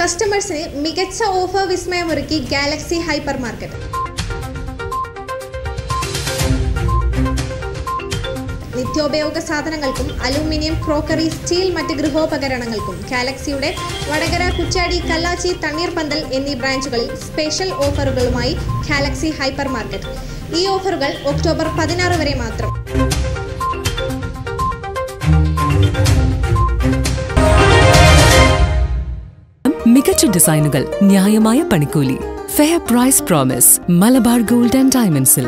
കസ്റ്റമേഴ്സിന് മികച്ച ഓഫർ വിസ്മയമൊരുക്കി ഗാലക്സി ഹൈപ്പർ മാർക്കറ്റ്. നിത്യോപയോഗ സാധനങ്ങൾക്കും അലൂമിനിയം ക്രോക്കറി സ്റ്റീൽ മറ്റ് ഗൃഹോപകരണങ്ങൾക്കും ഗാലക്സിയുടെ വടകര കുച്ചാടി കല്ലാച്ചി തണ്ണീർപന്തൽ എന്നീ ബ്രാഞ്ചുകളിൽ സ്പെഷ്യൽ ഓഫറുകളുമായി ഗാലക്സി ഹൈപ്പർ മാർക്കറ്റ്. ഈ ഓഫറുകൾ ഒക്ടോബർ പതിനാറ് വരെ മാത്രം. മികച്ച ഡിസൈനുകൾ ന്യായമായ പണിക്കൂലി. Fair price promise Malabar gold and ഡയമണ്ട്സിൽ